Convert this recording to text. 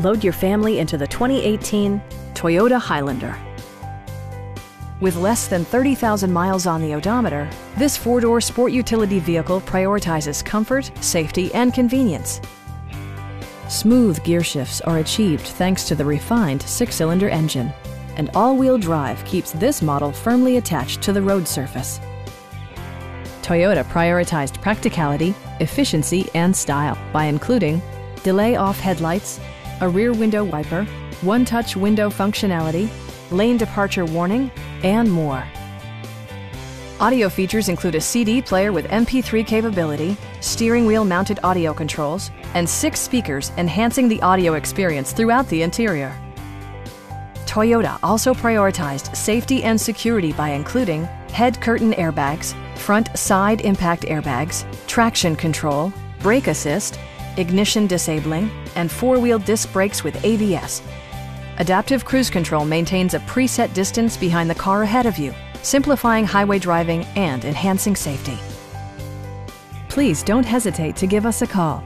Load your family into the 2018 Toyota Highlander. With less than 30,000 miles on the odometer, this four-door sport utility vehicle prioritizes comfort, safety, and convenience. Smooth gear shifts are achieved thanks to the refined six-cylinder engine, and all-wheel drive keeps this model firmly attached to the road surface. Toyota prioritized practicality, efficiency, and style by including delay off headlights, a rear window wiper, one-touch window functionality, lane departure warning, and more. Audio features include a CD player with MP3 capability, steering wheel mounted audio controls, and six speakers enhancing the audio experience throughout the interior. Toyota also prioritized safety and security by including head curtain airbags, front side impact airbags, traction control, brake assist, ignition disabling, and four-wheel disc brakes with ABS. Adaptive Cruise Control maintains a preset distance behind the car ahead of you, simplifying highway driving and enhancing safety. Please don't hesitate to give us a call